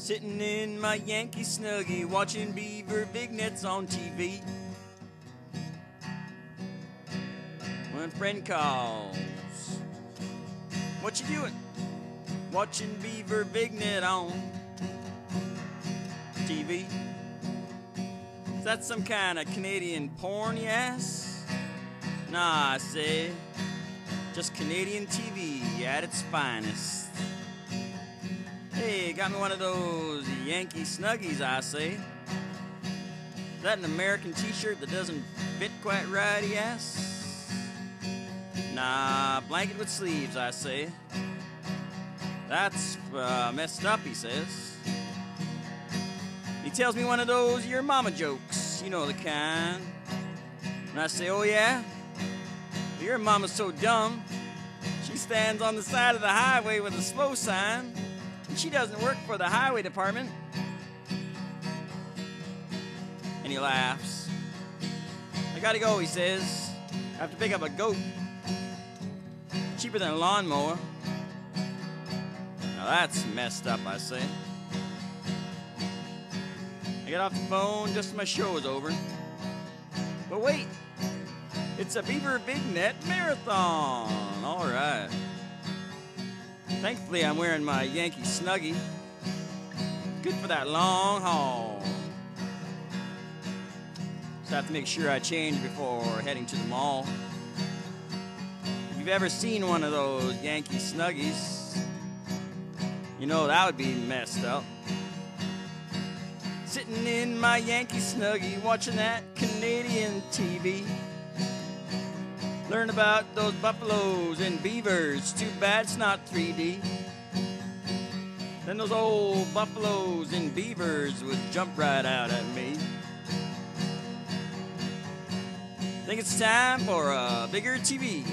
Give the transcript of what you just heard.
Sitting in my Yankee snuggie, watching Beaver vignettes on TV. When a friend calls, what you doing? Watching Beaver vignette on TV. Is that some kind of Canadian porn, yes? Nah, I say, just Canadian TV at its finest. Hey, got me one of those Yankee snuggies, I say. Is that an American t shirt that doesn't fit quite right, he asks? Nah, blanket with sleeves, I say. That's uh, messed up, he says. He tells me one of those your mama jokes, you know the kind. And I say, oh yeah? Your mama's so dumb. She stands on the side of the highway with a slow sign, she doesn't work for the highway department. And he laughs. I gotta go, he says. I have to pick up a goat. Cheaper than a lawnmower. Now that's messed up, I say. I get off the phone just as my show is over. But wait, it's a Beaver Big Net Marathon. All right. Thankfully, I'm wearing my Yankee Snuggie. Good for that long haul. Just have to make sure I change before heading to the mall. If you've ever seen one of those Yankee Snuggies, you know that would be messed up. Sitting in my Yankee Snuggie watching that Canadian TV. Learn about those buffaloes and beavers. Too bad it's not 3D. Then those old buffaloes and beavers would jump right out at me. Think it's time for a bigger TV.